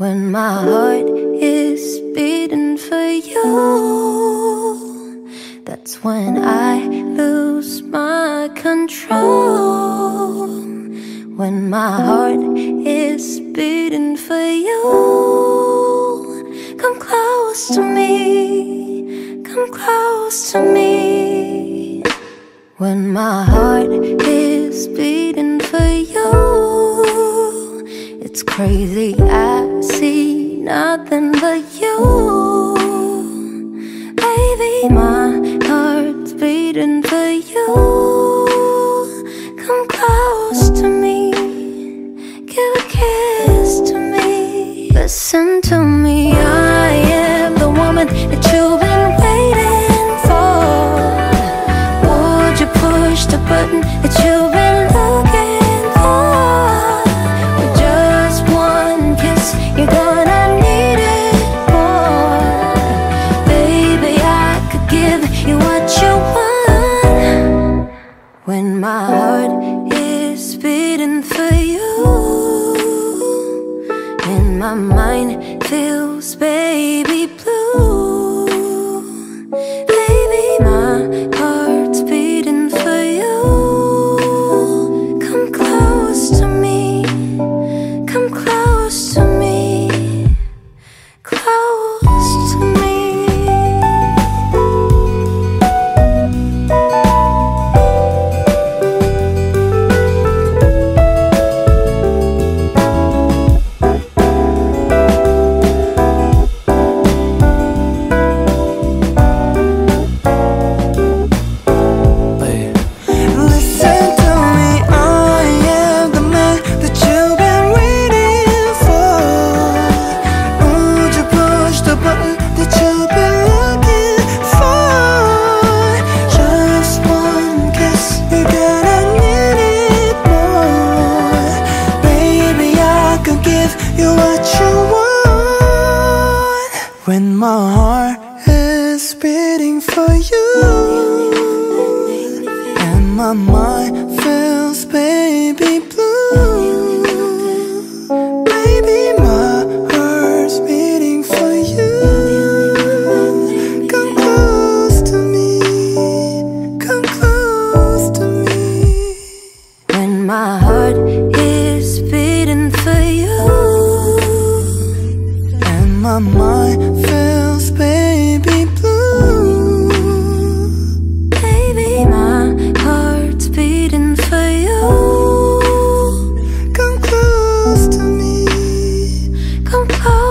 When my heart is beating for you, that's when I lose my control. When my heart is beating for you, come close to me, come close to me. When my heart is beating for you, it's crazy. I see nothing but you. Baby, my heart's beating for you. Come close to me, give a kiss to me. Listen to me, baby my mind feels baby blue. Baby, my heart's beating for you. Come close to me. Come close to me. When my heart is beating for you, And my mind come close.